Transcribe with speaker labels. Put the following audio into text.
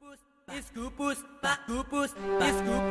Speaker 1: Scoopus, scoopus, scoopus.